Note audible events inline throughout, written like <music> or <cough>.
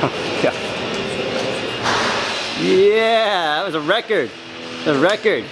<laughs> yeah. Yeah, that was a record. A record.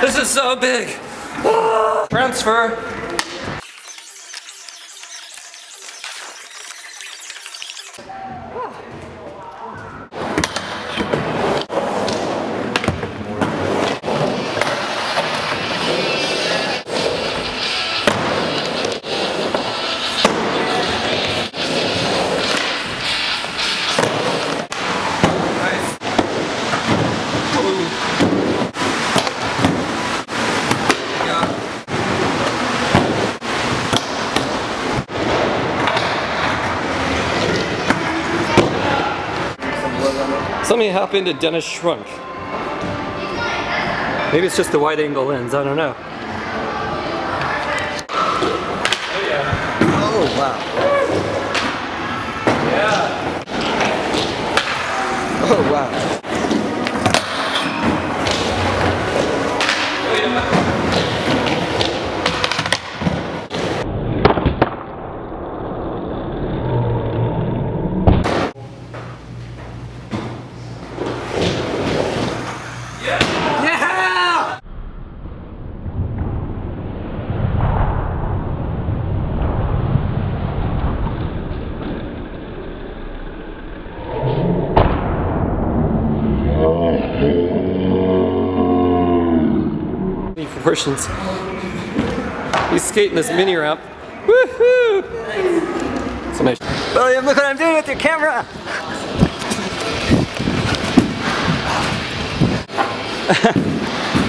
This is so big. Ah. Transfer. Nice. Something happened to Dennis Shrunk. Maybe it's just the wide angle lens, I don't know. Oh, wow. Yeah. Oh, wow. Yeah! Proportions. He's skating this mini ramp. Woohoo! Somebody. William, look what I'm doing with your camera. <laughs>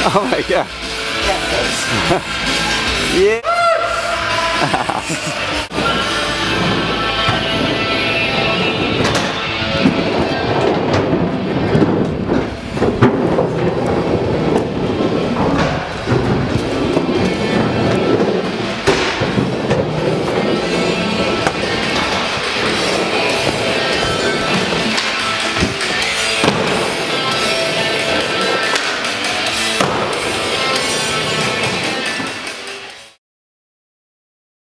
<laughs> Oh my god. <laughs> yeah. <laughs>